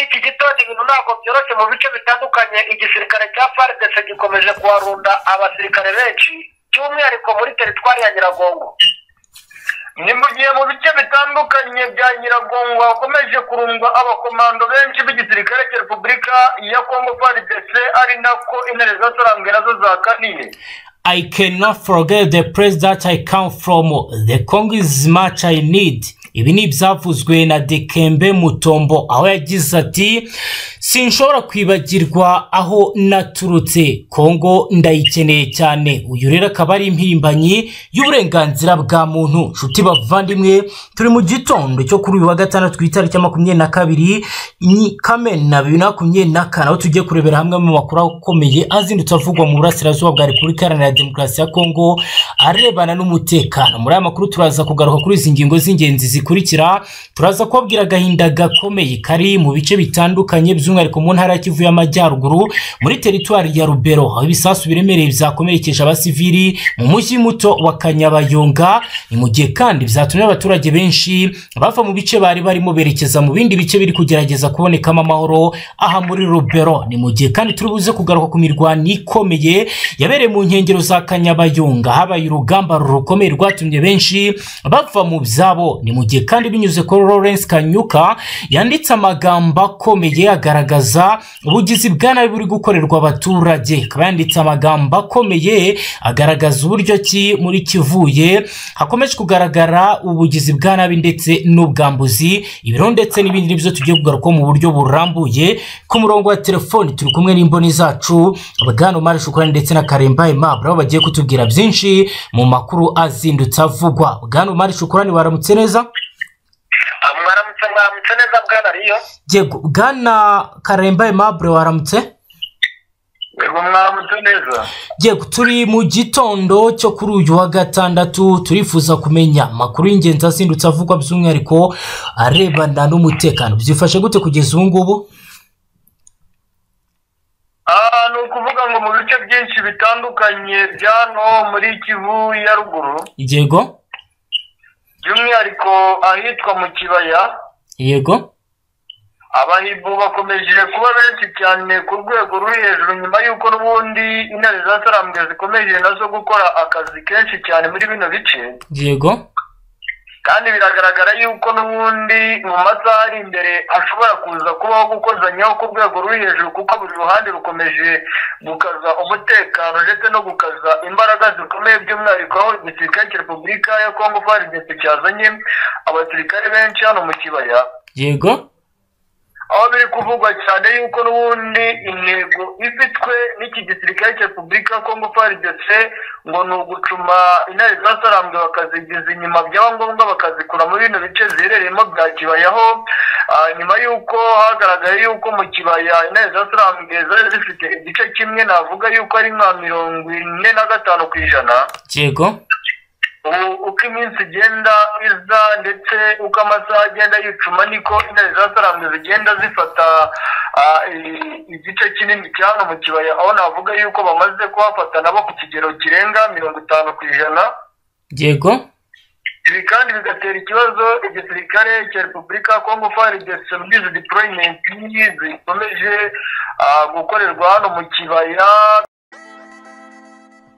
muri iki gitondo ibintu ntabwo byoroshye mu bice bitandukanye igisirikare cya fardc gikomeje kuharunda abasirikare benshi by'umwihariko muri teritwari ya nyiragongo ni mu gihe mu bice bitandukanye bya nyiragongo hakomeje kurundwa abakomando benshi b'igisirikare cya repubulika ya kongo fardc ari nako intare zasarambwe na zo zakaniye I cannot forget the place that I come from. The Congo is much I need. Ibi ni ibyavuzwe na Dekembe Mutombo aho yagize ati sinshobora kwibagirwa aho naturutse. Kongo ndayikeneye cyane. Uyu rero akaba ari impirimbanyi y'uburenganzira bwa muntu. Nshuti bavandimwe turi mu gitondo cyo kuri uyu wa gatandatu ku itariki ya makumyabiri na kabiri ni kamena bibiri na makumyabiri na kane aho tugiye kurebera hamwe mu makuru akomeye azindutse avugwa mu burasirazuba bwa repubulika iharanira demokarasi ya kongo arebana n'umutekano. Muri aya makuru turaza kugaruka kuri izi ngingo z'ingenzi zikurikira. Turaza kubabwira agahinda gakomeye kari mu bice bitandukanye by'umwihariko mu ntara ya kivu y'amajyaruguru muri teritwari ya rubero aho ibisasu biremereye byakomerekeje abasivili mu mujyi muto wa kanyabayonga. Ni mu gihe kandi byatumye abaturage benshi bava mu bice bari barimo berekeza mu bindi bice biri kugerageza kubonekamo amahoro aha muri rubero. Ni mu gihe kandi turi buze kugaruka ku mirwano ikomeye yabereye mu nkengero za kanyabayonga. Habaye urugamba rukomeye rwatumye benshi bava mu byabo. Ni mu gihe kandi binyuze kuri lawrence kanyuka yanditse amagambo akomeye agaragaza ubugizi bwa nabi buri gukorerwa abaturage. Akaba yanditse amagambo akomeye agaragaza uburyo ki muri kivuye hakomeje kugaragara ubugizi bwa nabi ndetse n'ubwambuzi ibiro ndetse n'ibindi ni byo tugiye kugarukaho mu buryo burambuye. Ku murongo wa telefoni turi kumwe n'imboni zacu bwana umari shukurani ndetse na karemba aimable aho bagiye kutubwira byinshi mu makuru azindutse avugwa. Bwana umari shukurani waramutse neza? Mwaramutse neza bwana riyo yego bwana karemba aimable waramutse? Yego mwaramutse neza. Yego turi mu gitondo cyo kuri uyu wa gatandatu turifuza kumenya amakuru y'ingenzi azindutse avugwa by'umwihariko arebana n'umutekano. Byifashe gute kugeza ubu ngubu? Aha ni ukuvuga ngo mu bice byinshi bitandukanye bya hano muri kivu ya ruguru. Yego. By'umwihariko ahitwa mu kibaya. Yego. Abahibu bakomeje kuba benshi cyane ku rwego ruri hejuru nyuma y'uko n'ubundi intare za sarambwe zikomeje na zo gukora akazi kenshi cyane muri bino bice. Yego. Kandi biragaragara yuko n'ubundi mu masaha ari imbere hashobora kuza kubaho gukozanyaho ku rwego ruri hejuru kuko buri ruhande rukomeje gukaza umutekano ndetse no gukaza imbaraga zikomeye by'umwihariko aho igisirikare cya repubulika ya kongo faridesi cyazanye abasirikare benshi hano mu kibaya. Yego. Aho biri kuvugwa cyane yuko n'ubundi intego ifitwe n'iki gisirikare cya repubulika ya kongo faridese ngo ni ugucuma intare zasarambwe bakazigeza inyuma byaba ngombwa bakazikura muri bino bice ziherereyemo bya kibaya aho nyuma y'uko hagaragaye yuko mu kibaya intare zasarambwe zari zifite igice kimwe navuga yuko ari nka mirongo ine na gatanu ku ijana. Yego. Uko iminsi igenda iza ndetse uko amasaha agenda yicuma niko intare zasarambwe zigenda zifata igice kinini cya hano mu kibaya aho navuga yuko bamaze kuhafata nabo ku kigero kirenga mirongo itanu ku ijana. Yego. Ibi kandi bigatera ikibazo igisirikare cya repubulika ya kongo faridesi muri izi diporoyimenti zikomeje gukorerwa hano mu kibaya.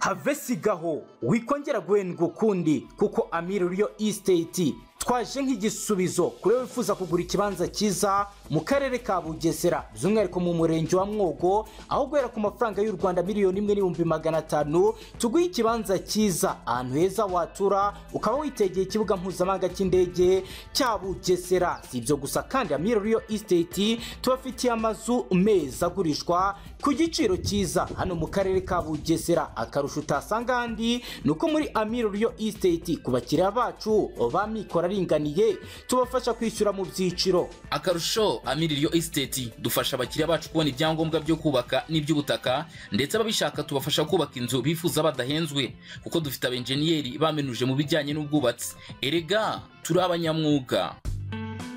Have sigaho wikongera guhendwa ukundi kuko amiri riyo isiteti twaje nk'igisubizo kuri wifuza kugura ikibanza cyiza mu karere ka bugesera. By'umwihariko mu murenge wa mwogo aho guhera ku mafaranga y'u rwanda miliyoni imwe n'ibihumbi magana atanu tuguhe ikibanza cyiza. Ahantu heza watura ukaba witegeye ikibuga mpuzamahanga cy'indege cya bugesera. Si ibyo gusa kandi amiri riyo isiteti tubafitiye amazu meza agurishwa ku giciro cyiza hano mu karere ka bugesera. Akarusho utasanga ahandi ni uko muri amiri riyo isiteti ku bakiriya bacu ba mikoro aringaniye tubafasha kwishyura mu byiciro. Akarusho amiririyo esiteti dufasha abakiriya bacu kubona ibyangombwa byo kubaka n'iby'ubutaka ndetse ababishaka tubafasha kubaka inzu bifuza badahenzwe kuko dufite abenjeniyeri bamenuje mu bijyanye n'ubwubatsi. Erega turi abanyamwuga.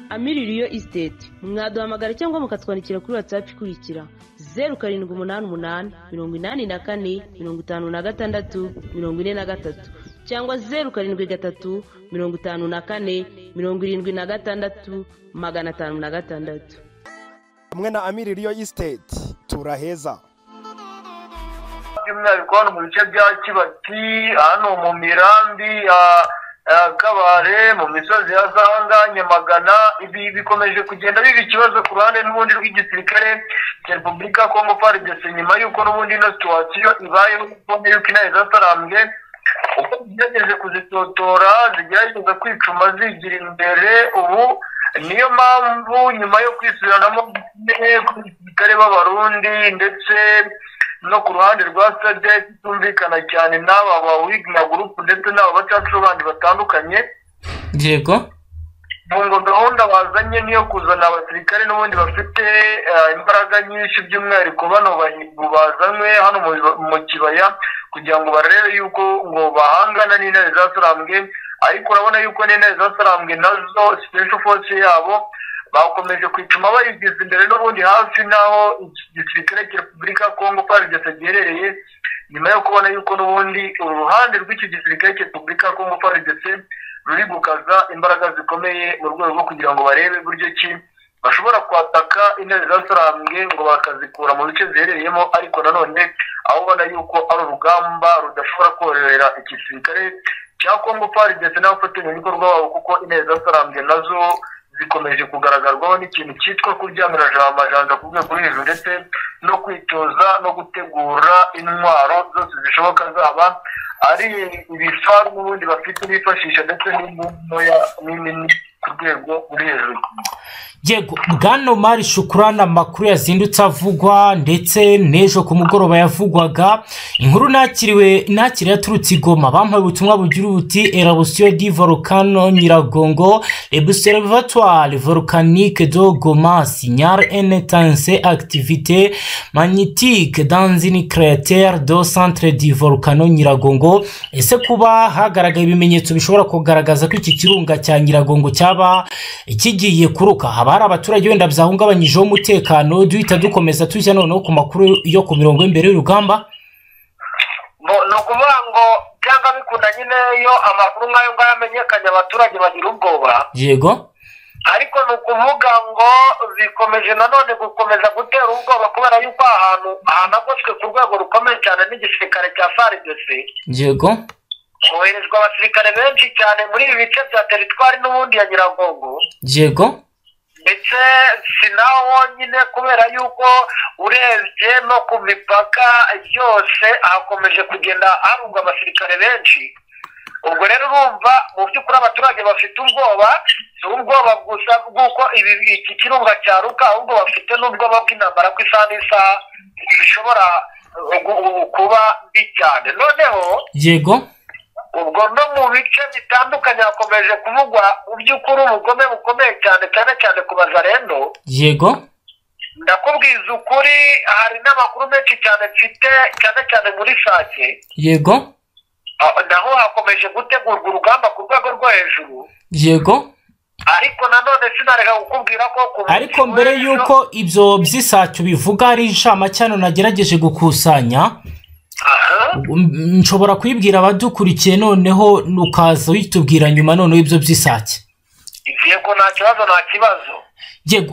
Amiririyo isiteti mwaduhamagara cyangwa mukatwandikira kuri watsapu ikurikira zeru karindwi umunani umunani mirongo inani na kane mirongo itanu na gatandatu mirongo ine na gatatu. Cyangwa zeru karindwi gatatu mirongo itanu na kane mirongo irindwi na gatandatu magana atanu na gatandatu. Hamwe na amiririyo isiteti turaheza by'umwihariko hano mu bice bya kibati hano mu mirambi kabare mu misozi ya zanga nyamagana ibi bikomeje kugenda biba ikibazo ku ruhande n'ubundi rw'igisirikare cya repubulika ya kongo faridese nyuma y'uko n'ubundi ino situwasiyo ibayeho kubona yuko intare zasarambwe uko zigerageje kuzitotora zigerageza kwicuma zigira imbere ubu niyo mpamvu nyuma yo kwisubiranamo ku basirikare b'abarundi ndetse no ku ruhande rwa sadek tumvikana cyane n'aba ba wigna group ndetse n'aba bacacu bandi batandukanye. Yego. Ngo gahunda bazanye niyo kuzana abasirikare n'ubundi bafite eh, imbaraga nyinshi by'umwihariko bano bazanywe hano mu- kibaya kugira ngo barebe yuko ngo bahangana n'intare zasarambwe. Ariko urabona yuko n'intare zasarambwe na zo special force yabo bakomeje kwicuma bayigize imbere n'ubundi hafi n'aho igisirikare cya repubulika ya kongo faridese giherereye. Nyuma yo kubona yuko n'ubundi uru ruhande rw'iki gisirikare cya repubulika ya kongo faridese ruri gukaza imbaraga zikomeye mu rwego rwo kugira ngo barebe buryo ki bashobora kwataka intare zasarambwe ngo bakazikura mu bice ziherereyemo ariko nanone aho ubona yuko ari urugamba rudashobora korohera igisirikare cya kongo faridese n'abafatanyabikorwa babo kuko intare zasarambwe na zo zikomeje kugaragarwaho n'ikintu cyitwa kuryamira amajanja ku rwego rwo hejuru ndetse no kwitoza no gutegura intwaro zose zishoboka zaba ari ibifaru n'ubundi bafite bifashisha ndetse n'intoya n'inini. Ku rwego ruri hejuru yego bwana mari shukurana amakuru yazindutse avugwa ndetse n'ejo ku mugoroba yavugwaga inkuru nakiriwe nakiriye yaturutse i goma. Bampaye ubutumwa bugira buti erabusiyo di volcano nyiragongo observatoire volcanique de goma intense activité magnétique dans une cratère de centre du volcano nyiragongo. Ese kuba hagaragaye ibimenyetso bishobora kugaragaza ko iki kirunga cya nyiragongo cyaba kigiye kuruka. Haba hari abaturage wenda byahungabanyijeho umutekano duhita dukomeza tujya noneho ku makuru yo ku mirongo y'imbere y'urugamba? Ni ukuvuga ngo byanga bikunda nyine iyo amakuru nk'ayo ngayo amenyekanye abaturage bagira ubwoba. Yego. Ariko ni ukuvuga ngo bikomeje nanone gukomeza gutera ubwoba kubera yuko ahantu hanagoswe ku rwego rukomeye cyane n'igisirikare cya faridese yego. Hoherezwa abasirikare benshi cyane muri ibi bice bya teritwari n'ubundi ya nyiragongo yego. Ndetse si naho honyine kubera yuko urebye no ku mipaka yose hakomeje kugenda harunga abasirikare benshi. Ubwo rero urumva mu by'ukuri abaturage bafite ubwoba si ubwoba gusa bw'uko ibi iki kirunga cyaruka ahubwo bafite n'ubwoba bw'intambara ko isaha n'isaha bishobora gu- kuba mbi cyane. Noneho yego. Ubwo no mu bice bitandukanye hakomeje kuvugwa mu by'ukuri ubugome bukomeye cyane cyane cyane ku bazarendo. Yego. Ndakubwiza ukuri hari n'amakuru menshi cyane mfite cyane cyane muri sake yego. Aho naho hakomeje gutegurwa urugamba ku rwego rwo hejuru. Yego. Ariko nanone sinareka kukubwira ko ku ariko mbere y'uko ibyo by'isacyo bivuga hari inshamacano nagerageje gukusanya. Nshobora kuyibwira abadukurikiye noneho ukaza uyitubwira nyuma noneho ibyo by'isake. Yego nta kibazo nta kibazo.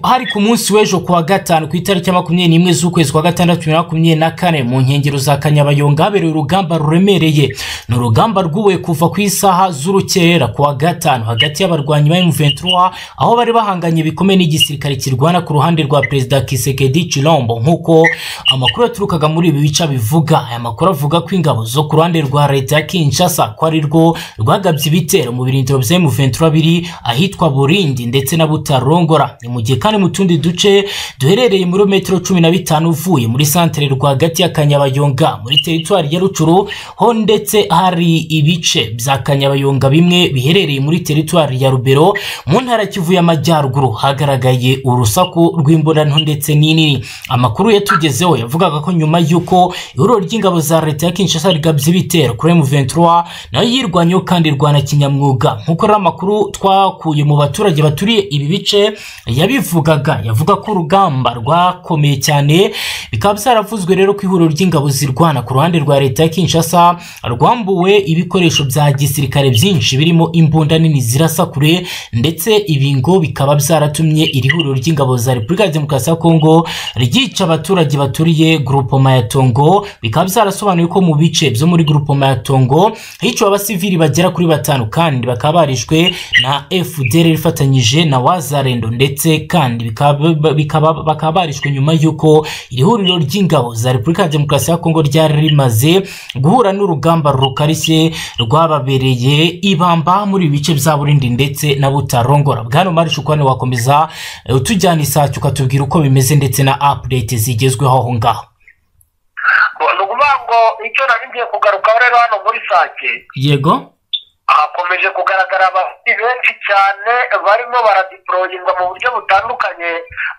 Hari ku munsi w'ejo ku wa gatanu ku itariki ya makumyabiri n'imwe z'ukwezi kwa gatandatu bibiri na makumyabiri na kane mu nkengero za kanyabayonga habereye urugamba ruremereye. Ni urugamba rwubuye kuva ku isaha z'urukerera ku wa gatanu hagati y'abarwanyi ba M23 aho bari bahanganye bikomeye n'igisirikare kirwana ku ruhande rwa perezida Kisekedi Chilombo. Nk'uko amakuru yaturukaga muri ibi bice bivuga aya makuru avuga ko ingabo zo ku ruhande rwa leta ya Kinshasa ko ari rwo rwagabye ibitero mu birindiro bya M23 biri ahitwa Burindi ndetse na Butarongora ni mu gihe kandi mu tundi duce duherereye muri metero cumi na bitanu uvuye muri santere rwagati ya Kanyabayonga. Muri teritwari ya Rucuru ho ndetse hari ibice bya Kanyabayonga bimwe biherereye muri teritwari ya Rubero mu ntara Kivu y'Amajyaruguru hagaragaye urusaku rw'imbonano ndetse n'inini. Amakuru yatugezeho yavugaga ko nyuma y'uko ihuriro ry'ingabo za leta ya Kinshasa rigabye ibitero kuri M23 na yo yirwanyeho kandi irwana kinyamwuga. Nk'uko rero amakuru twakuye mu baturage baturiye ibi bice yabi yabivugaga. Yavuga ko urugamba rwakomeye cyane bikaba byaravuzwe rero ko ihuriro ry'ingabo zirwana ku ruhande rwa leta ya kinshasa rwambuwe ibikoresho bya gisirikare byinshi birimo imbunda nini zirasa kure ndetse ibi ngo bikaba byaratumye iri huriro ry'ingabo za repubulika ya demokarasi ya kongo ryica abaturage baturiye grupoma ya tongo bikaba byarasobanuye ko mu bice byo muri grupoma ya tongo hiciwe abasivili bagera kuri batanu kandi bakaba barishwe na fdr ifatanyije na wazarendo ndetse kandi bakaba barishwe nyuma y'uko iri huriro ry'ingabo za repubulika ya demokarasi ya kongo ryari rimaze guhura n'urugamba rukarishye rwababereye ibamba muri ibi bice bya burindi ndetse na butarongora. Bwana mari shukwane wakomeza eh, utujyana isake ukatubwira uko bimeze ndetse na update zigezweho aho ngaho. Ni ukuvuga ngo icyo nari ngiye kugarukaho rero hano muri sake yego. Hakomeje kugaragara abafite benshi cyane barimo baradiporoyinga mu buryo butandukanye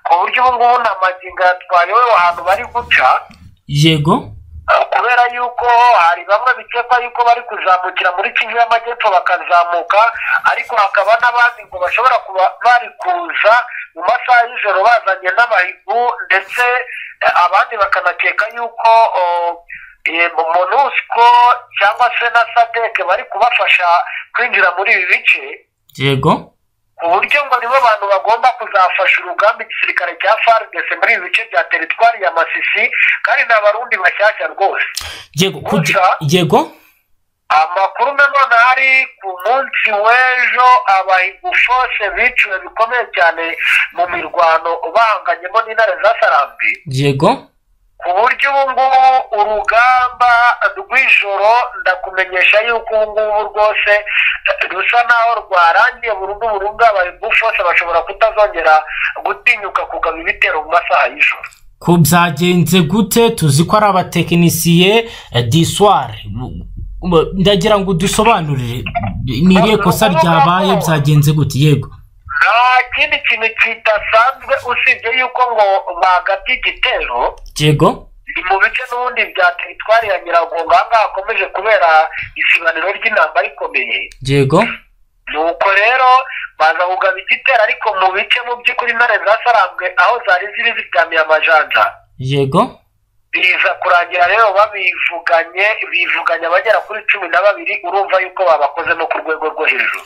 ku buryo ubu ngubu nta magingo yatwayewe ahantu bari guca. Yego. Uh, kubera yuko hari bamwe bikekwa yuko bari kuzamukira muri kivu y'amajyepfo bakazamuka ariko hakaba n'abandi ngo bashobora kuba bari kuza mu masaha y'ijoro bazanye n'amahigu ndetse eh, abandi bakanakeka yuko oh, eh, monusco cyangwa se na sadek bari kubafasha kwinjira muri ibi bice yego. ku buryo ngo nibo bantu bagomba kuzafasha urugamba igisirikare cya FARDC muri ibi bice bya teritwari ya Masisi kandi ni abarundi bashyashya rwose. Yego yego. amakuru nanone ari ku munsi w'ejo abahigufoshe biciwe bikomeye cyane mu mirwano bahanganyemo n'intare za sarambi. Yego. Ku buryo ubu ngubu urugamba rw'ijoro ndakumenyesha yuko ubu ngubu rwose eh, rusa naho rwarangiye burundu burundu abahigufoshe bashobora kutazongera gutinyuka kugaba ibitero mu masaha y'ijoro. Ku byagenze gute tuzi ko ari abatekinisiye eh, disware ndagira ngo udusobanurire ni irihe kosa ryabaye byagenze gute? Yego. Nta kindi kintu kidasanzwe usibye yuko ngo bagabye igitero yego. mu bice n'ubundi bya teritwari ya nyiragongo aha ngaha hakomeje kubera isibaniro ry'intambara ikomeye. Yego. Nuko rero baza kugaba igitero ariko mu bice mu by'ukuri intare zasarambwe aho zari ziri ziryamiye amajanja yego. Biza kurangira rero babivuganye bivuganye abagera kuri cumi na babiri urumva yuko babakoze no ku rwego rwo hejuru.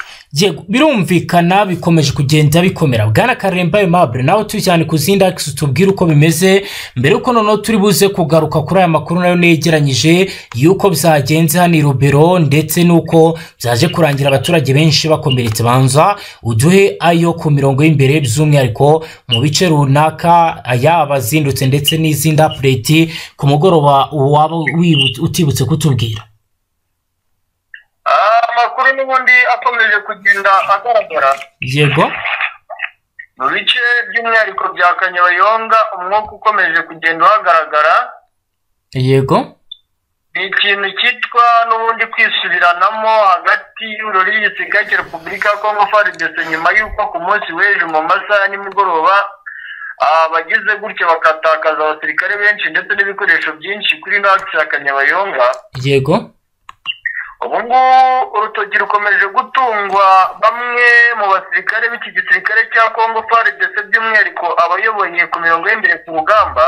Birumvikana bikomeje kugenda bikomera. Bwana karemba aimable nawe tujyane ku zindi akisi tubwire uko bimeze. Mbere yuko noneho turi buze kugaruka kuri aya makuru na yo negeranyije y'uko byagenze hano i rubero ndetse n'uko byaje kurangira abaturage benshi bakomeretse banza uduhe ayo ku mirongo y'imbere by'umwihariko mu bice runaka yaba azindutse ndetse n'izindi apureti ku mugoroba waba utibutse kutubwira? Ah, amakuru n'ubundi akomeje kugenda agaragara. Yego. Mu bice by'umwihariko bya kanyabayonga umwuka ukomeje kugenda uhagaragara. Yego. Ni ikintu cyitwa n'ubundi kwisubiranamo hagati y'ururi y'igisirikare cya repubulika ya kongo faridese nyuma y'uko ku munsi w'ejo mu masaha nimugoroba bagize gutyo bakatakaza abasirikare benshi ndetse n'ibikoresho byinshi kuri nagisi ya kanyabayonga yego. Ubu ngubu urutoki rukomeje gutungwa. Bamwe mu basirikare b'iki gisirikare cya kongo faridese by'umwihariko abayoboye ku mirongo y'imbere ku rugamba.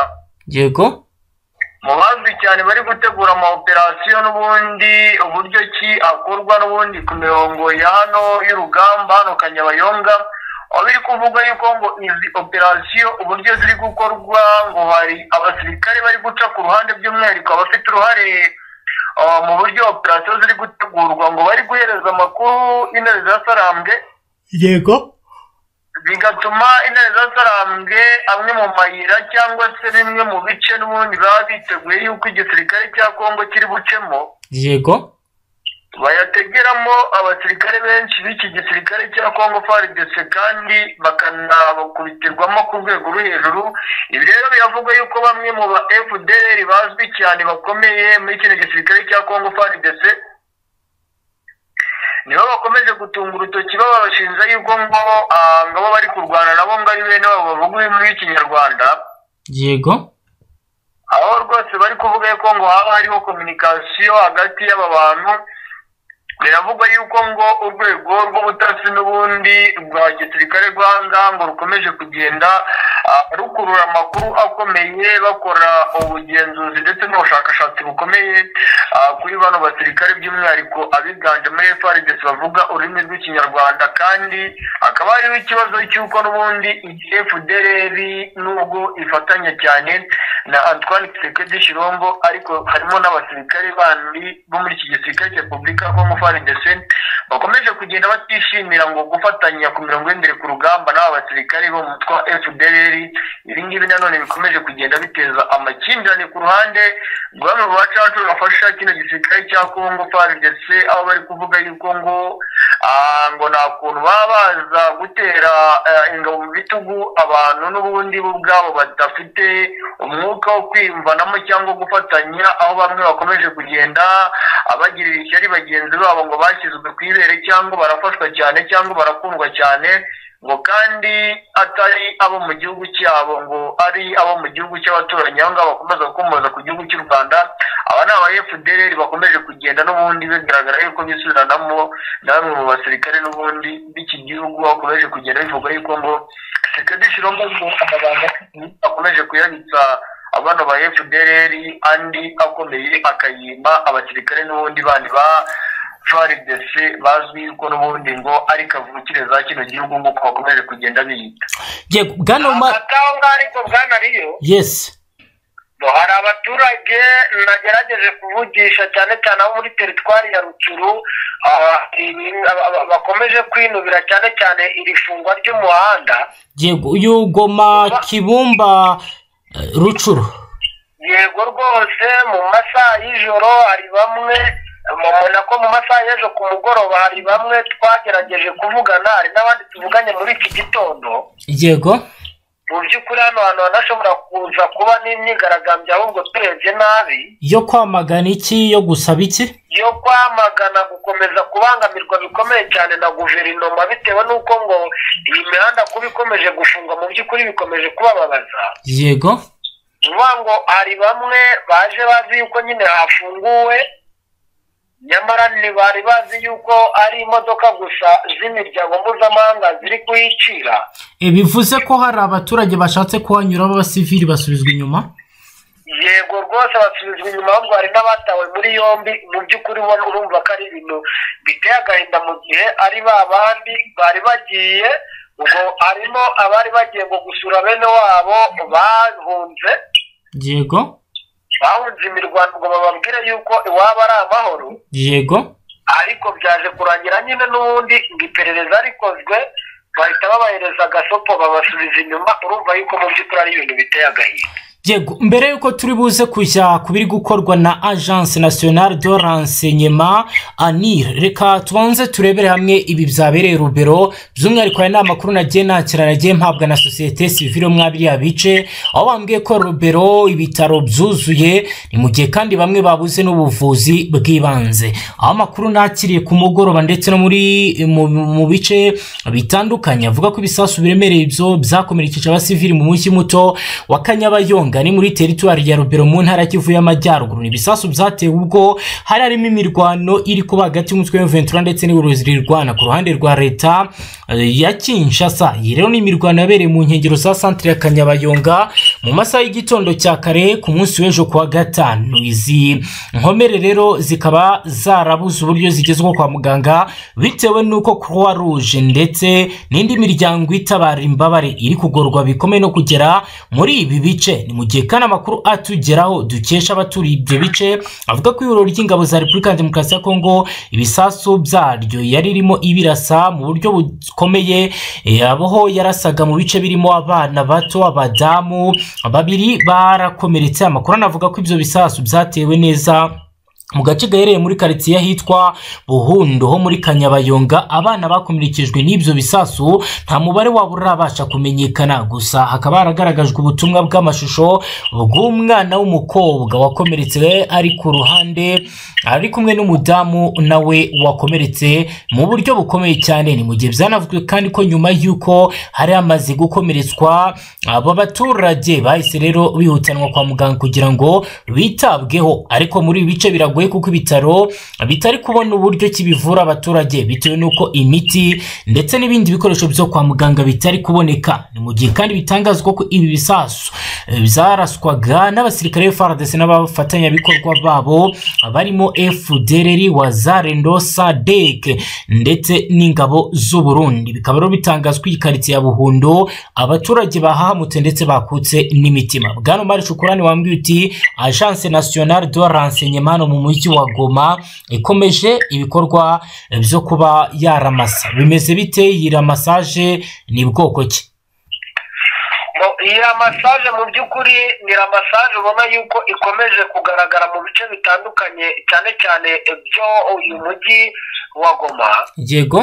Yego. Mu bazwi cyane bari gutegura ama operasiyo n'ubundi uburyo ki akorwa n'ubundi ku mirongo ya hano y'urugamba hano kanyabayonga. Aho biri kuvugwa yuko ngo izi operasiyo uburyo ziri gukorwa ngo hari abasirikare bari guca ku ruhande by'umwihariko abafite uruhare ah, mu buryo operasiyo ziri gutegurwa ngo bari guhereza amakuru intare za sarambwe. Yego. Bigatuma intare zasarambwe amwe mu mayira cyangwa se bimwe mu bice n'ubundi baba biteguye yuko igisirikare cya kongo kiri bucemo. Yego. Bayategeramo abasirikare benshi b'iki gisirikare cya kongo faridese kandi bakanabakubitirwamo ku rwego rwo hejuru. Ibi rero biravugwa yuko bamwe mu ba fdr bazwi cyane bakomeye muri kino gisirikare cya kongo faridese nibo bakomeje gutunga urutoki babashinja yuko ngo ah, ngabo bari kurwana nabo ngo ari bene wabo bavuga ururimi rw'ikinyarwanda yego. Aho rwose bari kuvuga yuko ngo haba hariho kominikasiyo hagati y'aba bantu. Biravugwa yuko ngo urwego rw'ubutasi n'ubundi rwa gisirikare rwanda ngo rukomeje kugenda ah, rukurura amakuru akomeye bakora ubugenzuzi ndetse n'ubushakashatsi bukomeye ah, kuri bano basirikare by'umwihariko abiganje muri FRDC bavuga ururimi rw'ikinyarwanda kandi hakaba hariho ikibazo cy'uko n'ubundi FDLR nubwo ifatanya cyane na Antoine Tshisekedi Chilombo ariko harimo n'abasirikare bandi bo muri iki gisirikare cya Repubulika ya Congo FARDC bakomeje kugenda batishimira ngo gufatanya ku mirongo y'imbere ku rugamba n'aba basirikare bo mu mutwe wa FDLR ibi ngibi nanone bikomeje kugenda biteza amakimbirane ku ruhande rwa bamwe mu bacacu bafasha kino gisirikare cya Congo FARDC aho bari kuvuga yuko ngo ah, ngo nta kuntu baba baza gutera eh, ingabo mu bitugu abantu n'ubundi bo ubwabo badafite umwuka wo kwiyumvanamo cyangwa gufatanya aho bamwe bakomeje kugenda abagirira ishyari bagenzi babo ngo bashyizwe ku ibere cyangwa barafashwa cyane cyangwa barakundwa cyane ngo kandi atari abo mu gihugu cyabo ngo ari abo mu gihugu cy'abaturanyi. Aho ngaho bakomeza gukomoza ku gihugu cy'u rwanda. Aba ni aba fdr bakomeje kugenda n'ubundi bigaragara yuko bisubiranamo na bamwe mu basirikare n'ubundi b'iki gihugu bakomeje kugenda bivuga yuko ngo shirombo ngo amabanga akomeje kuyabitsa. Abana ba fdr andi akomeye akayima abasirikare n'ubundi bandi ba FARDC bazwi yuko n'ubundi ngo ari kavukire za kino gihugu nk'uko bakomeje kugenda biyita. Aho ngaho ariko bwana riyo yes. Ngo hari abaturage nagerageje kuvugisha cyane cyane abo muri teritwari ya rucuru bakomeje kwinubira cyane cyane iri fungwa ry'umuhanda. Yego uyu goma kibumba eh, rucuru yego rwose mu masaha y'ijoro hari bamwe mubona ko mu masaha y'ejo ku mugoroba hari bamwe twagerageje kuvugana hari n'abandi tuvuganye muri iki gitondo. Yego. Mu by'ukuri hano hantu hanashobora kuza kuba n'imyigaragambyo ahubwo turebye nabi. Yo kwamagana iki? Yo gusaba iki? Yo kwamagana gukomeza kubangamirwa bikomeye cyane na guverinoma bitewe n'uko ngo iyi mihanda kuba ikomeje gufungwa mu by'ukuri bikomeje kubababaza. Yego. Ukuvuga ngo hari bamwe baje bazi yuko nyine hafunguwe nyamara ntibari bazi yuko ari imodoka gusa z'imiryango mpuzamahanga ziri kuyicira. Bivuze ko hari abaturage bashatse kuhanyura b'abasivili basubizwa inyuma? Yego rwose basubizwa inyuma ahubwo hari n'abatawe muri yombi. Mu by'ukuri ubona urumva ko ari ibintu biteye agahinda mu gihe ari ba bandi bari bagiye ubwo harimo abari bagiye ngo gusura bene wabo bahunze. Yego. Bahunze imirwano ngo bababwire yuko iwabo ari amahoro yego. ariko byaje kurangira nyine n'ubundi ngo iperereza rikozwe bahita babahereza agasopo babasubiza inyuma urumva yuko mu by'ukuri ari ibintu biteye agahinda. Yego mbere y'uko turi buze kujya ku biri gukorwa na agence nationale de renseignement anir reka tubanze turebere hamwe ibi byabereye rubero by'umwihariko aya ni amakuru nagiye nakira nagiye mpabwa na sosiyete sivile muri biriya bice aho bambwiye ko rubero ibitaro byuzuye ni mu gihe kandi bamwe babuze n'ubuvuzi bw'ibanze. Aho amakuru nakiriye ku mugoroba ndetse no muri mu, bice bitandukanye avuga ko ibisasu biremereye ibyo byakomerekeje abasivili mu mujyi muto wa kanyabayonga. Ni muri teritwari ya rubero mu ntara kivu y'amajyaruguru. Ni ibisasu byatewe ubwo hari harimo imirwano iri kuba hagati y'umutwe w'imventura ndetse n'uburozi rirwana. Ku ruhande rwa leta eh, ya kinshasa iyi rero ni imirwano yabereye mu nkengero za santire ya kanyabayonga mu masaha y'igitondo cya kare ku munsi w'ejo kuwa gatanu. Izi nkomere rero zikaba zarabuze uburyo zigezweho kwa muganga bitewe n'uko croix rouge ndetse n'indi miryango itabara imbabare iri kugorwa bikomeye no kugera muri ibi bice. Ni mu gihe kandi amakuru atugeraho dukesha abaturiye ibyo bice avuga ko ihuriro ry'ingabo za repubulika ya demokarasi ya kongo ibisasu byaryo yari irimo ibirasa mu buryo bukomeye eh, abaho yarasaga mu bice birimo abana bato abadamu babiri barakomeretse. Amakuru anavuga ko ibyo bisasu byatewe neza. Mu gace gaherereye muri karitsiye ahitwa buhundo ho muri kanyabayonga abana bakomerekejwe n'ibyo bisasu nta mubare wabo urabasha kumenyekana. Gusa hakaba haragaragajwe ubutumwa bw'amashusho bw'umwana w'umukobwa wakomeretse ari ku ruhande ari kumwe n'umudamu nawe wakomeretse mu buryo bukomeye cyane. Ni mu gihe byanavuzwe kandi ko nyuma y'uko hari hamaze gukomeretswa aba baturage bahise rero bihutanwa kwa muganga kugira ngo bitabweho. Ariko muri ibi bice biragoye biragoye kuko ibitaro bitari kubona uburyo ki bivura abaturage bitewe n'uko imiti ndetse n'ibindi bikoresho byo kwa muganga bitari kuboneka. Ni mu gihe kandi bitangazwa ko ibi bisasu eh, byaraswaga n'abasirikare FARDC n'abafatanyabikorwa babo barimo FDLR Wazalendo SADC ndetse n'ingabo z'u Burundi. Bikaba rero bitangazwa iyi karitsiye ya Buhundo abaturage bahahamutse ndetse bakutse n'imitima. Bwana Omar Shukurani wambwiye uti Agence Nationale de Renseignement mu mujyi wa Goma ikomeje ibikorwa byo kuba yaramasa. Bimeze bite? Iyi ramasaje ni bwoko ki? Iyi ramasaje mu by'ukuri ni ramasaje ubona yuko ikomeje kugaragara mu bice bitandukanye cyane cyane byo uyu mujyi wa goma. Yego.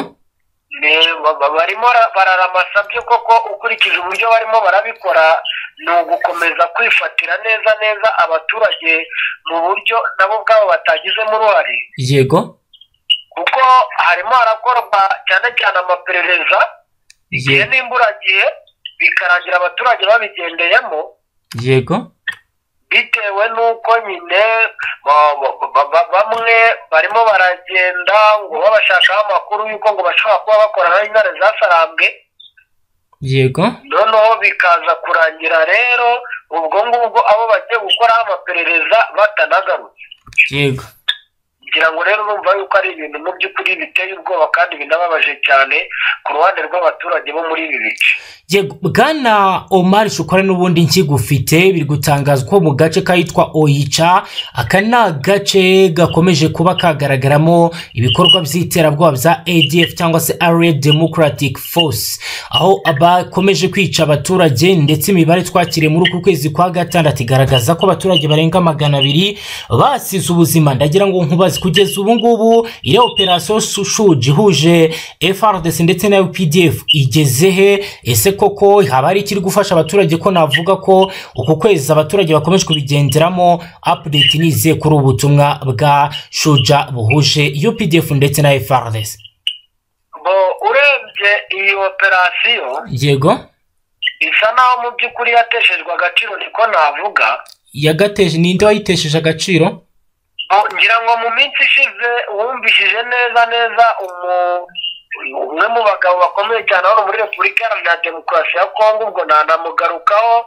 Barimo ra- bararamasa byo koko ukurikije uburyo barimo barabikora ni ugukomeza kwifatira neza neza abaturage mu buryo nabo ubwabo batagizemo uruhare yego. Kuko harimo harakorwa cyane cyane amaperereza igihe n'imburagihe bikarangira abaturage babigendeyemo. Yego. Bitewe n'uko nyine ba- ba- ba- ba- bamwe barimo baragenda ngo babashakaho amakuru y'uko ngo bashobora kuba bakorana n'intare zasarambwe. Yego. Noneho bikaza kurangira rero ubwo ngubwo abo bagiye gukoraho amaperereza batanagarutse yego. Ngira ngo rero urumva yuko ari ibintu mu by'ukuri biteye ubwoba kandi binababaje cyane ku ruhande rw'abaturage bo muri ibi bice. Bwana omar shukora n'ubundi nkigufite biri gutangazwa ko mu gace kahitwa oyica aka ni agace gakomeje kuba kagaragaramo ibikorwa by'iterabwoba bya adf cyangwa se area democratic force. Aho bakomeje kwica abaturage ndetse imibare twakiriye muri uku kwezi kwa gatandatu igaragaza ko abaturage barenga magana abiri basize ubuzima. Ndagira ngo nkubaze kugeza ubu ngubu iriya operasiyo shuji ihuje frdc ndetse na updf igeze he? Ese koko haba hari ikiri gufasha abaturage ko navuga ko uku kwezi abaturage bakomeje kubigenderamo update nize kuri ubu butumwa bwa shuja buhuje updf ndetse na frdc bo urebye iyi operasiyo yego. isa naho mu by'ukuri yateshejwe agaciro niko navuga. Yagateje ninde wayitesheje agaciro? Ngira ngo mu minsi ishize wumvishije neza neza umwe mu bagabo bakomeye cyane hano muri repubulika iharanira demokarasi ya kongo ubwo nanamugarukaho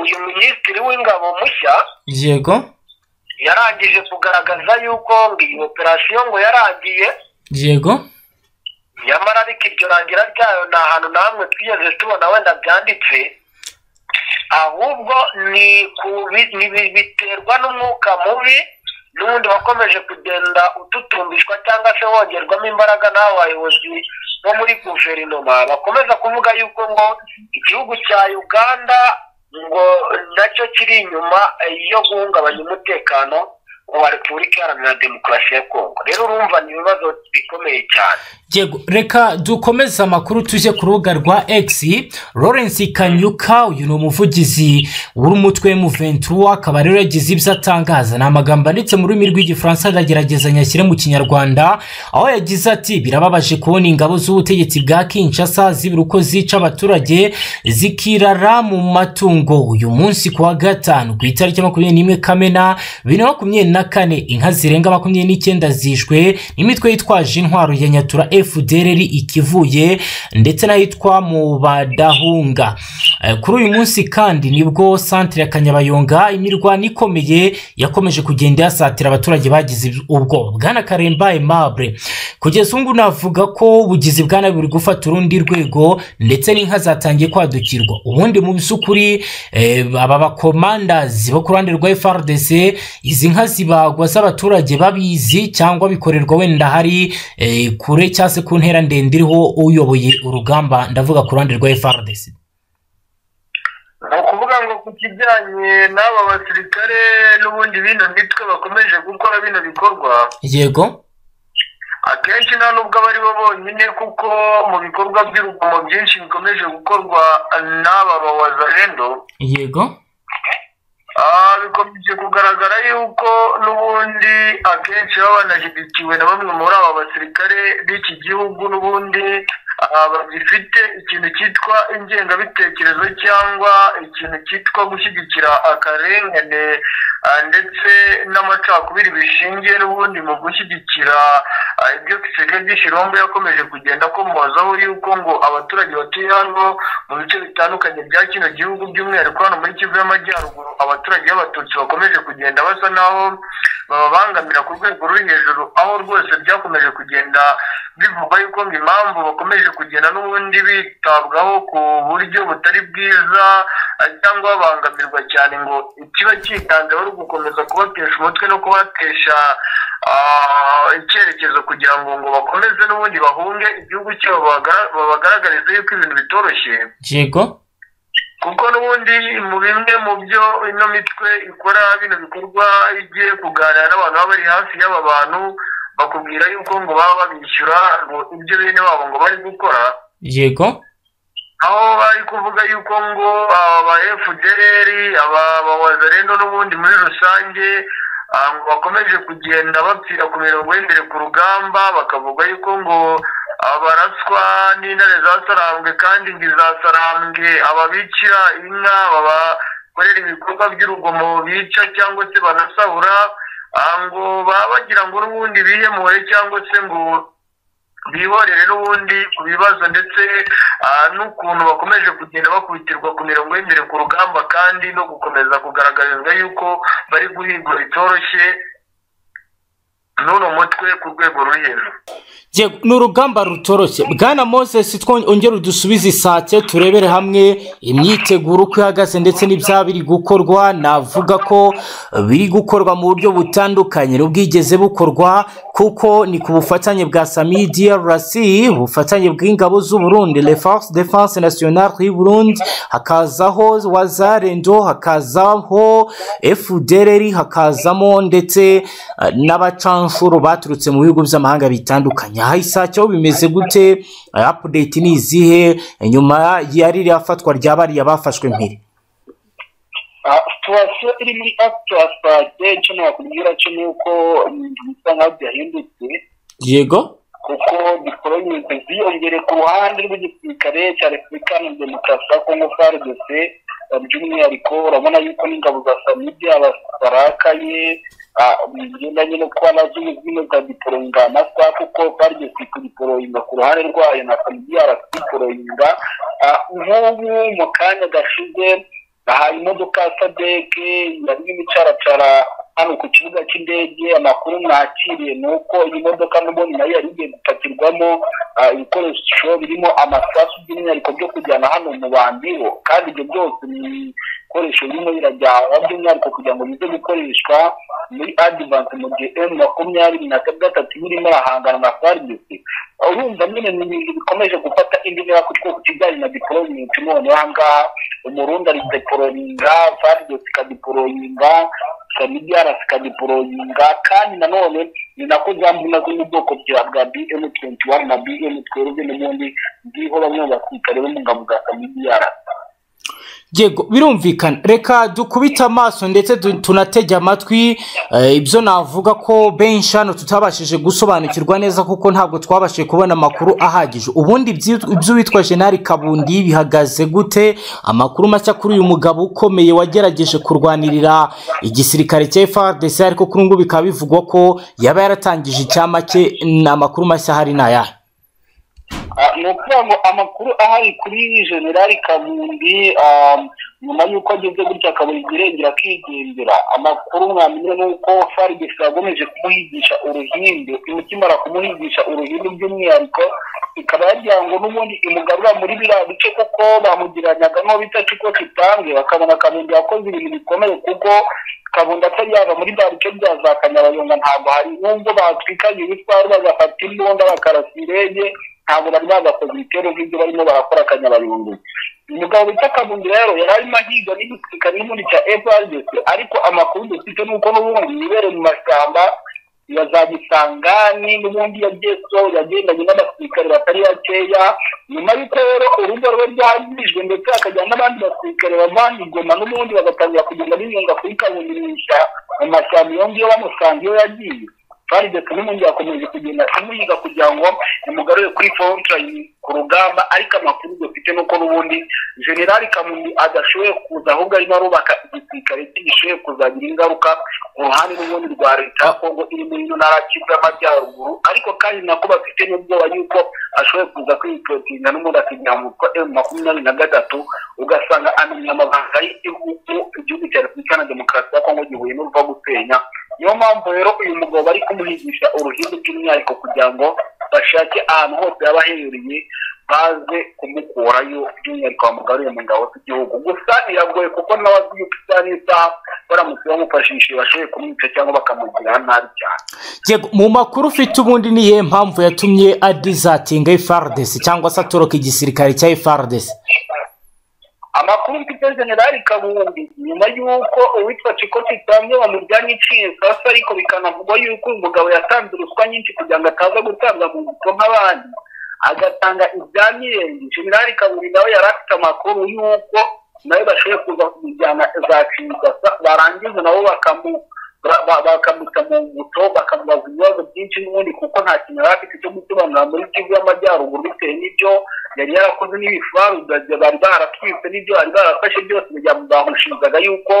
uyu minisitiri w'ingabo mushya yego. yarangije kugaragaza yuko ngo iyi operasiyo ngo yarangiye yego. nyamara ariko iryo rangira ryayo nta hantu na hamwe twigeze tubona wenda byanditse ahubwo ni biterwa n'umwuka mubi n'ubundi wakomeje kugenda ututumbishwa cyangwa se wongerwamo imbaraga n'abo bayobozi bo muri guverinoma. Bakomeza kuvuga yuko ngo igihugu cya uganda ngo na cyo kiri inyuma yo guhungabanya umutekano wa repubulika iharanira demokarasi ya kongo rero urumva ni ibibazo bikomeye cyane. Reka dukomeze amakuru tujye ku rubuga rwa x. Lawrence kanyuka uyu ni umuvugizi w'umutwe M23 akaba rero yagize ibyo atangaza. Ni amagambo anditse mu rurimi rw'igifaransa aragerageza nyashyire mu kinyarwanda. Aho yagize ati birababaje kubona ingabo z'ubutegetsi bwa kinshasa zibura uko zica abaturage zikirara mu matungo. Uyu munsi ku wa gatanu ku itariki makumyabiri n'imwe kamena bibiri na makumyabiri na kane. Inka zirenga makumyabiri n'icyenda zishwe n'imitwe yitwaje intwaro ya nyatura fdr ikivuye ndetse n'ahitwa mu badahunga. Eh, kuri uyu munsi kandi ni bwo santire ya kanyabayonga imirwano ikomeye yakomeje kugenda yasatira abaturage bagize ubwoba bwana karemba aimable kugeza ubu ngubu navuga ko ubugizi bwa nabi buri gufata urundi rwego ndetse n'inka zatangiye kwadukirwa ubundi mu by'ukuri eh, aba bakomandazi bo ku ruhande rwa frdc izi nka zibagwa z'abaturage babizi cyangwa bikorerwa wenda hari eh, kure cyangwa se ku ntera ndende iriho uyoboye urugamba. Ndavuga ku ruhande rwa frdc ni ukuvuga ngo ku kijyanye n'aba basirikare n'ubundi bino mitwe bakomeje gukora bino bikorwa yego. akenshi nta nubwo aba ari bo bonyine kuko mu bikorwa by'urugomo byinshi bikomeje gukorwa n'aba bawazarendo yego. Bikomeje kugaragara yuko n'ubundi akenshi baba banashyigikiwe na bamwe muri aba basirikare b'iki gihugu n'ubundi ah, bagifite ikintu cyitwa ingengabitekerezo cyangwa ikintu cyitwa gushyigikira akarengane ah, ndetse n'amacakubiri bishingiye n'ubundi mu gushyigikira ah, ibyo Kisekedi Shirombo yakomeje kugenda akomozaho yuko ngo abaturage batuye hano mu bice bitandukanye bya kino gihugu by'umwihariko hano muri Kivu y'Amajyaruguru abaturage b'abatutsi bakomeje kugenda basa naho bababangamira ku rwego ruri hejuru aho rwose byakomeje kugenda bivugwa yuko ngo impamvu bakomeje kugenda n'ubundi bitabwaho ku buryo butari bwiza cyangwa babangamirwa cyane ngo ikiba cyiganzeho ari ugukomeza kubatesha umutwe no kubatesha ah, icyerekezo kugira ngo ngo bakomeze n'ubundi bahunge igihugu cyabo babagara- babagaragarize yuko ibintu bitoroshye. Yego. Kuko n'ubundi mu bimwe mu byo ino mitwe ikora bino bikorwa igiye kuganira n'abantu baba bari hafi y'aba bantu bakubwira yuko ngo baba babishyura ngo ibyo bene wabo ngo bari gukora. Yego. Aho bari kuvuga yuko ngo aba ba fdr aba ba wazarendo n'ubundi muri rusange ah, ngo bakomeje kugenda bapfira ku mirongo y'imbere ku rugamba bakavuga yuko ngo ah, baraswa n'intare za sarambwe kandi ngo iza sarambwe ababikira inka babakorera ibikorwa by'urugomo bica cyangwa se banasahura ah, ngo baba bagira ngo n'ubundi bihemure cyangwa se ngo bihorere n'ubundi ku bibazo ndetse ah, n'ukuntu bakomeje kugenda bakubitirwa ku mirongo y'imbere ku rugamba kandi no gukomeza kugaragarizwa yuko bari guhigwa bitoroshye n'uno mutwe ku rwego ruri hejuru. Ni urugamba rutoroshye. Bwana moses twongere udusubize isake turebere hamwe imyiteguro uko ihagaze ndetse n'ibyaba biri gukorwa. Navuga ko biri gukorwa mu buryo butandukanye. N'ubwigeze bukorwa kuko ni ku bufatanye bwa sami drc ubufatanye bw'ingabo z'uburundi le force defense nationale y'u burundi hakazaho wazarendo hakazaho fdrr hakazamo ndetse eh, n'abacanshuro baturutse mu bihugu by'amahanga bitandukanye. Aha isake aho bimeze gute? Update ni izihe? Nyuma ya ririya fatwa rya bariya bafashwe mpiri situwasiyo iri muri sitade icyo nakubwira cyo ni uko ibintu bisa nkaho byahindutse yego. Kuko diporoyimenti ziyongere ku ruhande rw'igisirikare cya repubulika na demokarasi ya kongo eh, by'umwihariko urabona yuko n'ingabo za samidi barakaye ah, bigendanye no kuba na zo zino za diporoyinga na sa kuko frdc kudiporoyinga ku ruhande rwayo na samidi diporoyinga nk'ubu mu kanya gashize aha imodoka ya sadeke yari irimo icaracara hano ku kibuga cy'indege amakuru mwakiriye ni uko iyi modoka n'ubundi na yo yari igiye gupakirwamo ibikoresho birimo amasasu by'umwihariko byo kujyana hano mu bambiro kandi ibyo byose ni ibikoresho birimo birajyanwa by'umwihariko kugira ngo bize gukoreshwa muri adivansi mu gihe emu makumyabiri na gatatu birimo arahangana na faridesi urumva nyine ni ibintu bikomeje gufata indi ntera ku kijyanye na diporoyimenti none aha ngaha umurundi ari diporoyinga faridesi ikadiporoyinga samidiarasi ikadiporoyinga kandi nanone ni nako za mbuna zo mu bwoko bwa bm tuwenti wani na bm twelve n'ubundi bwiho bamwe bakwita rero mu ngabo za samidiarasi yego birumvikana. Reka dukubite amaso ndetse tunatege amatwi eh, ibyo navuga ko benshi hano tutabashije gusobanukirwa neza kuko ntabwo twabashije kubona amakuru ahagije. Ubundi iby'uwitwa jenali kabundi bihagaze gute? Amakuru mashya kuri uyu mugabo ukomeye wagerageje kurwanirira igisirikare cya frdc ariko kuri ubu bikaba bivugwa ko yaba yaratangije icyama cye ni amakuru mashya ahari ni ayahe Ah, ni ukuvuga ngo amakuru ahari kuri generali kabundi ah, nyuma y'uko ageze gutya akabura irengera akigendera. Amakuru mwamenye ni uko farigisi yagomeje kumuhigisha uruhimbi imikimara kumuhigisha uruhimbi by'umwihariko ikaba yagira ngo n'ubundi imugarura muri biriya bice kuko bamugiranyaga n'uwo bita ciko kitange bakabona kabundi yakoze ibintu bikomeye kuko kabundi atari yava muri bya bice bya za kanyabayonga ntabwo hari n'ubwo batwikanye ibitwaro bagafata imbunda bakarasa indege ntabwo bari bagakoze ibitero nk'ibyo barimo barakora akanyabayonga umugabo bita kabundi rero yari arimo ahiga n'igisirikare n'ubundi cya frdc ariko amakuru dufite ni uko n'ubundi yibereye mu mashyamba ya za gisangani n'ubundi yageso yagendanye n'abasirikare batari bakeya. Nyuma y'uko rero urugo rwe rwangijwe ndetse hakajyana n'abandi basirikare bavana igoma n'ubundi bagatangira kugenda binyunga kuri kabundi mu mashyamba iyo ngiyo bamusanga iyo yagiye. Faridesi n'ubundi yakomeje kugenda imuhiga kugira ngo imugarure kuri frontline ku rugamba ariko amakuru dufite nuko n'ubundi generali kamundi adashoboye kuza ahubwo arimo arubaka igisirikare gishoboye kuzagira ingaruka ku ruhande n'ubundi rwa leta ya kongo iri muri ino ntara kivu y'amajyaruguru. Ariko kandi nako bafite n'ubwoba yuko ashoboye kuza kwiporotinga n'ubundi akigira mu mutwe emu makumyabiri na gatatu ugasanga amenya amabanga y'igihugu igihugu cya repubulika na demokarasi ya kongo gihuye n'uruva gusenya niyo mpamvu rero uyu mugabo bari kumuhigisha uruhimbi by'umwihariko kugira ngo bashake ahantu hose yaba aherereye baze kumukurayo by'umwihariko bamugarure mu ngabo z'igihugu. Gusa biragoye kuko nawe azi yuko isaha n'isaha baramutse bamufashishije bashoboye kumwica cyangwa bakamugirira nabi cyane. Mu makuru ufite ubundi ni iyihe mpamvu yatumye adizatinga ifardesi cyangwa se atoroka igisirikare cya ifardesi amakuru mfite generali kabumbi. Nyuma y'uko uwitwa ciko kitamye bamujyanye iciye sasa ariko bikanavugwa yuko uyu mugabo yatanze ruswa nyinshi kugira ngo ataza gutanga mu ngufu nk'abandi agatanga ibya mirenge generali kabumbi nawe yari afite amakuru y'uko nawe bashoboye kuza kumujyana za kinshasa barangiza nabo bakamu ba- ba- bakamuta mu mbuto bakamubaza ibibazo byinshi n'ubundi kuko nta kintu yari afite cyo gusobanura muri kivu y'amajyaruguru bitewe n'ibyo yari yarakoze n'ibifaru bari baratwitse n'ibyo bari barafashe byose bamushinjaga yuko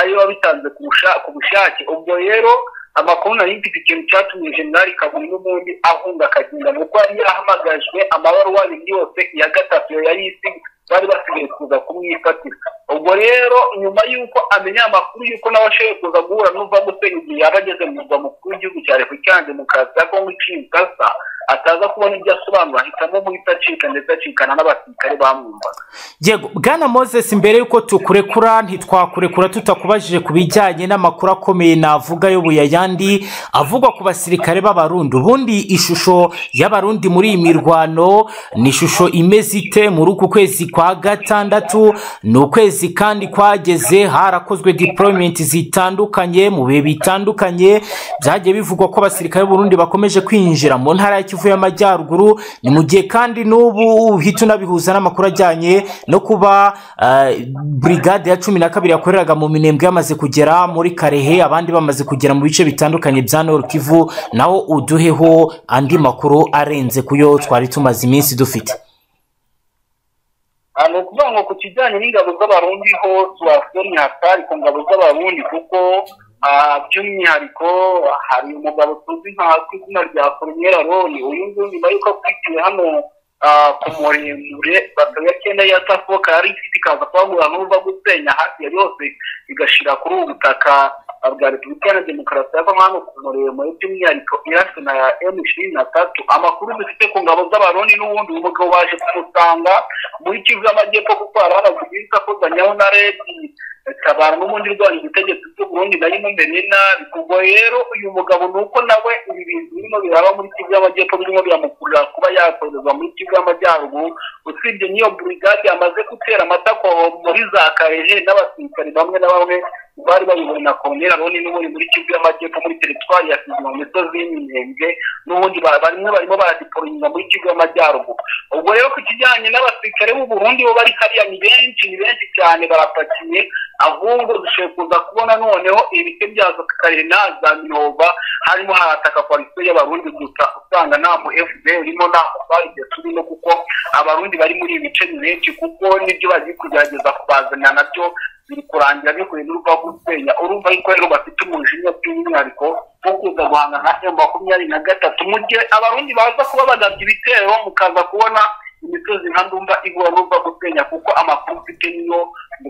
ariyo wabitanze ku busha- ku bushake ubwo rero amakuru nari mfite ikintu cyatumye generali kaburi n'ubundi ahunga akagenda nuko yari yahamagajwe amabaruwa abiri yose iya gatatu yari isi bari basigaye kuza kumwifatira. Ubwo rero nyuma y'uko amenya amakuru y'uko nawe ashoboye kuza guhura n'uva gusenya igihe yaba ageze mu murwa mukuru w'igihugu cya repubulika ya demokarasi ya kongo iciye ikasa ataza kubona ibyo asobanura ahitamo guhita acika ndetse acikana n'abasirikare bamwumvaga. Yego bwana moses mbere y'uko tukurekura ntitwakurekura tutakubajije ku bijyanye n'amakuru akomeye navuga yobuye ayandi avugwa ku basirikare b'abarundi. Ubundi ishusho y'abarundi muri iyi mirwano ni ishusho imeze ite? Muri uku kwezi kwa gatandatu ni ukwezi kandi kwageze harakozwe deployment zitandukanye mu bihe bitandukanye byagiye bivugwa ko abasirikare b'uburundi bakomeje kwinjira mu ntara ya kivu y'amajyaruguru ni mu gihe kandi n'ubu uhita unabihuza n'amakuru ajyanye no kuba eh, brigade ya cumi na kabiri yakoreraga mu minembwe yamaze kugera muri karehe abandi bamaze kugera mu bice bitandukanye bya nord kivu naho uduheho andi makuru arenze ku yo twari tumaze iminsi dufite. Ah, ni ukuvuga ngo ku kijyanye n'ingabo z'abarundi ho tuwasoni hatari ku ngabo z'abarundi kuko by'umwihariko hari umugabo tuzi nka ku izina rya koloneli aroni uyu nguyu nyuma y'uko akurikiye hano ah, ku muremure bato ya kenda ya tafoka yari ifite ikaza kuhagura n'uva gusenya hafi ya yose igashira kuri ubu butaka bwa repubulika ya demokarasi ya kongo hano ku muremure by'umwihariko irasi na emu ishirini na tatu amakuru dufite ku ngabo z'abarundi n'ubundi uyu mugabo waje kumusanga muri kivu y'amajyepfo kuko hari hanavuga ibisakozanyaho na redi tabara n'ubundi rwanya ubutegetsi bw'uburundi na yo imumenye nabi ubwo rero uyu mugabo ni uko nawe ibi bintu birimo biraba muri kivu y'amajyepfo birimo biramukurura kuba yakorezwa muri kivu y'amajyaruguru usibye n'iyo burigade yamaze gutera amatako muri za karehe n'abasirikari bamwe na bamwe bari bayobowe na koloneli aroni n'ubundi muri kivu y'amajyepfo muri teritwari ya kivu mu misozi y'iminembwe n'ubundi ba- barimo baradiporoyinga muri kivu y'amajyaruguru. Ubwo rero ku kijyanye n'abasirikare b'u Burundi bo bari hariya ni benshi ni benshi cyane barapakiye ahubwo dushoboye kuza kubona noneho ibice bya zakarere na za minova harimo harataka koalisiyo y'abarundi gusa usanga nta mu fda urimo nta mu faride turimo kuko abarundi bari muri ibi bice ni benshi kuko ni byo bari kugerageza kubazanira na byo biri kurangira bihuye n'uruva gusenya urumva yuko rero bafite umujinya by'umwihariko wo kuza guhangana na emu makumyabiri na gatatu. Mu gihe abarundi baza kuba bagabye ibitero mukaza kubona imisozi nka ndumva igura n'uruva gusenya kuko amakuru mfite niyo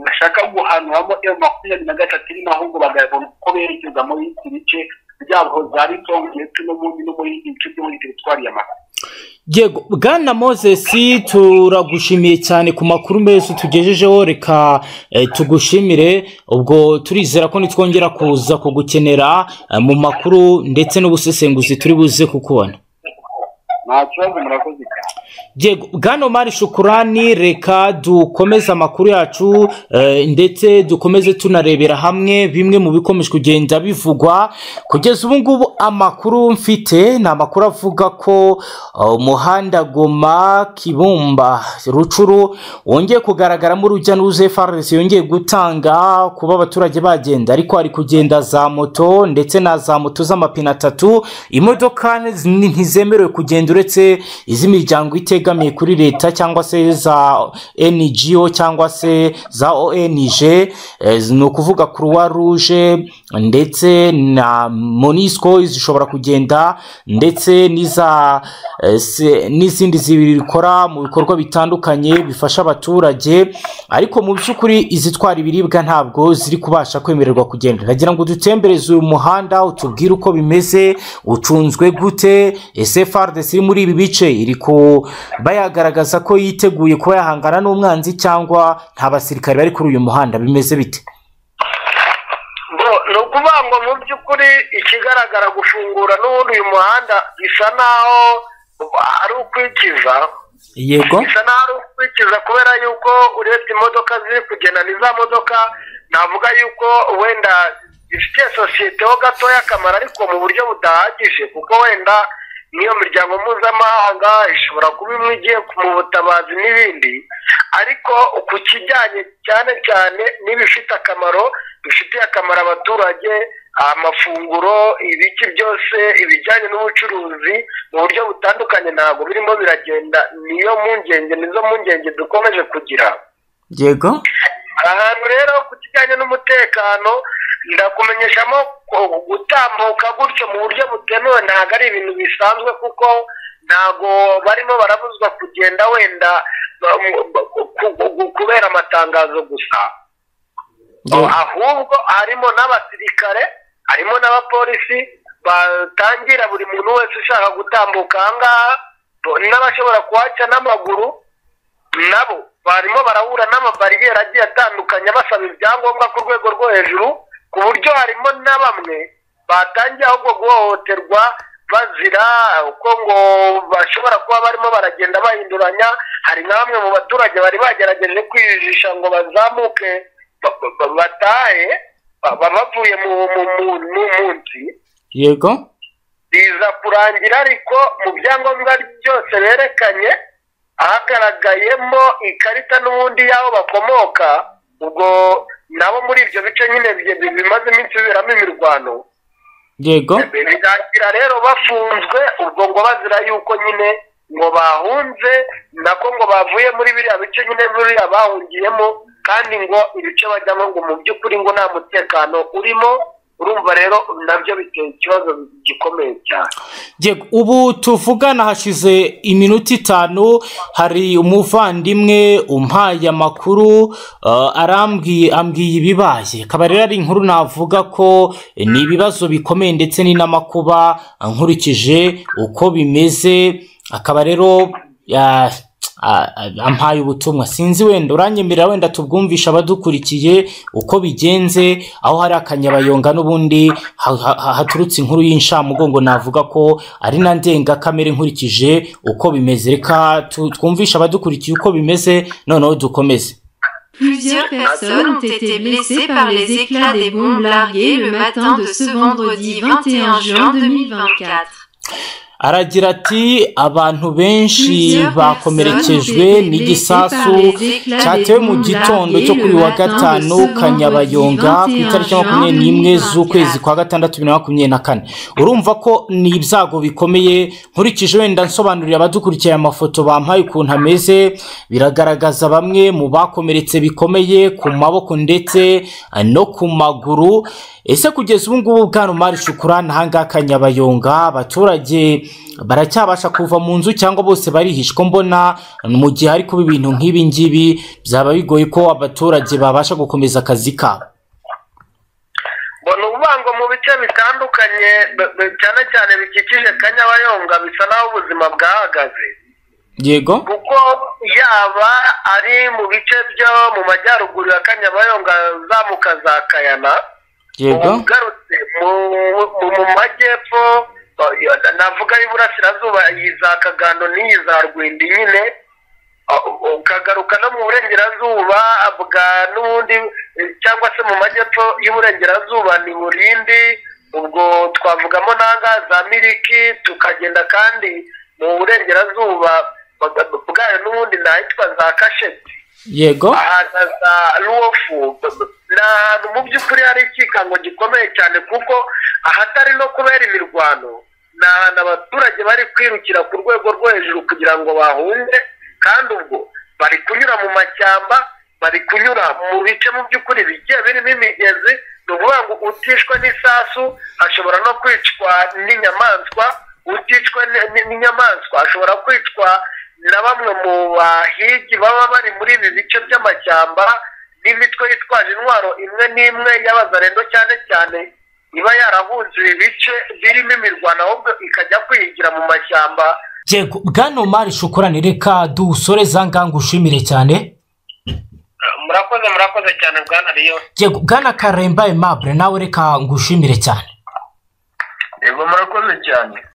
bashaka guhanuramo emu makumyabiri na gatatu irimo ahubwo bagabona uko berekeza muri iki bice byabo za ritongo ndetse n'ubundi no muri ibi bice byo muri teritwari ya mata. Yego bwana moses turagushimiye cyane ku makuru meza tugejejeho. Reka eh, tugushimire. Ubwo turizera ko nitwongera kuza kugukenera eh, mu makuru ndetse n'ubusesenguzi turi buze kukubona. Nta kibazo murakoze cyane. Bwana mari shukurani reka dukomeze amakuru yacu eh, ndetse dukomeze tunarebera hamwe bimwe mu bikomeje kugenda bivugwa. Kugeza ubu ngubu amakuru mfite ni amakuru avuga ko uh, umuhanda goma kibumba rucuru wongeye kugaragaramo urujya n'uruza FRS yongeye gutanga kuba abaturage bagenda ariko hari kugenda za moto ndetse na za moto z'amapine atatu. Imodoka ntizemerewe kugenda uretse iz'imiryango itegamiye kuri leta cyangwa se za NGO cyangwa se za ONG eh, ni ukuvuga Croix Rouge ndetse na Monisco zishobora kugenda ndetse n'iza eh, n'izindi zikora mu bikorwa bitandukanye bifasha abaturage. Ariko mu by'ukuri izitwara ibiribwa ntabwo ziri kubasha kwemererwa kugenda. Nagira ngo dutembereze uyu muhanda utubwire uko bimeze ucunzwe gute ese FARDC iri muri ibi bice iri kuba yagaragaza ko yiteguye kuba yahangana n'umwanzi cyangwa nta basirikare bari kuri uyu muhanda. Bimeze bite? Ni ukuvuga ngo mu by'ukuri ikigaragara gufungura n'ubundi uyu muhanda bisa naho ari ukwikiza. Yego. Bisa naho ari ukwikiza kubera yuko urebye imodoka ziri kugenda ni za modoka navuga yuko wenda zifitiye sosiyete ho gatoya akamaro ariko mu buryo budahagije kuko wenda n'iyo miryango mpuzamahanga ishobora kuba imwe igiye mu butabazi n'ibindi ariko ku kijyanye cyane cyane n'ibifite akamaro bifitiye akamaro abaturage amafunguro ibiki byose ibijyanye n'ubucuruzi mu buryo butandukanye ntabwo birimo biragenda niyo mpungenge nizo mpungenge dukomeje kugira. Yego. Ahantu rero ku kijyanye n'umutekano ndakumenyeshamo gutambuka gutyo mu buryo butemewe ntabwo ari ibintu bisanzwe kuko ntabwo barimo barabuzwa kugenda wenda kubera amatangazo gusa. Ahubwo harimo n'abasirikare harimo n'abapolisi batangira buri muntu wese ushaka gutambuka aha ngaha n'abashobora kuhaca n'amaguru nabo barimo barahura n'amabariyeri agiye atandukanye basaba ibyangombwa ku rwego rwo hejuru ku buryo harimo na bamwe batangiye ahubwo guhohoterwa bazira uko ngo bashobora kuba barimo baragenda bahinduranya hari na bamwe mu baturage bari bagerageje kwijijisha ngo bazamuke ba- ba- ba- batahe ba- ba- bavuye mu mu- mu- mu munsi yego. Biza kurangira ariko mu byangombwa byose berekanye hagaragayemo ikarita n'ubundi y'aho bakomoka ubwo nabo muri ibyo bice nyine bi- bi- bimaze iminsi biberamo imirwano. Yego. Birangira rero bafunzwe ubwo ngo bazira yuko nyine ngo bahunze nako ngo bavuye muri biriya bice nyine biriya bahungiyemo kandi ngo ibice bajyamo ngo mu by'ukuri ngo nta mutekano urimo. Urumva rero na byo biteye ikibazo gikomeye cyane. Ubu tuvugana hashize iminota itanu hari umuvandimwe umpaye amakuru uh, arambwiye ambwiye ibibaye. Akaba rero ari inkuru navuga ko ni ibibazo bikomeye ndetse ni n'amakuba uh, nkurikije uko bimeze. Akaba rero a- ampaye ubutumwa. Sinzi wenda uranyemerera wenda tubwumvisha abadukurikiye uko bigenze aho hari akanyabayonga n'ubundi ha- ha- haturutse inkuru y'inshamugongo navuga ko ari na ndengakamere nkurikije uko bimeze. Reka twumvishe abadukurikiye uko bimeze noneho dukomeze. Plusieurs personnes ont été blessées par les éclats des bombes larguées le matin de ce vendredi 21 juin 2024. Aragira ati abantu benshi bakomerekejwe n'igisasu cyatewe mu gitondo cyo kuri wa gatanu kanyabayonga ku itariki ya makumyabiri n'imwe z'ukwezi kwa gatandatu bibiri na makumyabiri na kane. Urumva ko ni ibyago bikomeye nkurikije wenda nsobanurira abadukurikiye aya mafoto bampaye ukuntu ameze biragaragaza bamwe mu bakomeretse bikomeye ku maboko ndetse no ku maguru. Ese kugeza ubu ngubu bwana umari shukurani ahangaha kanyabayonga abaturage baracyabasha kuva mu nzu cyangwa bose barihishwa mbona mu gihe hari kuba ibintu nk'ibi ngibi byaba bigoye ko abaturage babasha gukomeza akazi kabo. Ngo mu bice bitandukanye cyane cyane bikikije kanyabayonga bisa naho ubuzima bwahagaze. Yego. Kuko yaba ari mu bice byo mu majyaruguru ya kanyabayonga uzamuka za kayana yego. ugarutse mu majyepfo navuga y'iburasirazuba iyi za kagando n'iyi za rwindi nyine. Ukagaruka no mu burengerazuba bwa n'ubundi cyangwa se mu majyepfo y'uburengerazuba ni burindi ubwo twavugamo n'anga za miliki tukagenda kandi mu burengerazuba bwa- bwayo n'ubundi n'ahitwa za kasheti. Yego. Ahantu za ruwofu ni ahantu mu by'ukuri hari ikikango gikomeye cyane kuko ahatari no kubera imirwano ni ahantu abaturage bari kwirukira ku rwego rwo hejuru kugira ngo bahunge kandi ubwo bari kunyura mu mashyamba bari kunyura mu bice mu by'ukuri bigiye birimo imigezi ni ukuvuga ngo utishwe n'isasu ashobora no kwicwa n'inyamaswa uticwa n'inyamaswa ashobora kwicwa na bamwe mu bahigi baba bari muri ibi bice by'amashyamba n'imitwe yitwaje intwaro imwe n'imwe y'abazarendo cyane cyane iba yarahunze ibi bice birimo imirwano ahubwo ikajya kwihigira mu mashyamba. Yego bwana omari shukurani reka dusoreze ngaha ngushimire cyane. Murakoze murakoze cyane bwana riyo yego bwana karemba aimable nawe reka ngushimire cyane. Yego murakoze cyane.